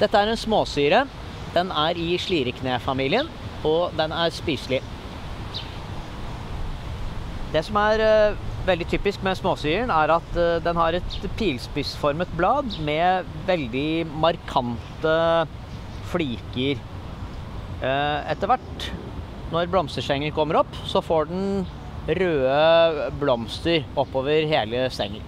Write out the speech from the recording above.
Dette er en småsyre. Den er i slireknefamilien, og den er spiselig. Det som er eh, veldig typisk med småsyren, er at eh, den har et pilspissformet blad med veldig markante fliker. Eh, etter hvert, når blomsterstenger kommer opp, så får den røde blomster oppover hele stengel.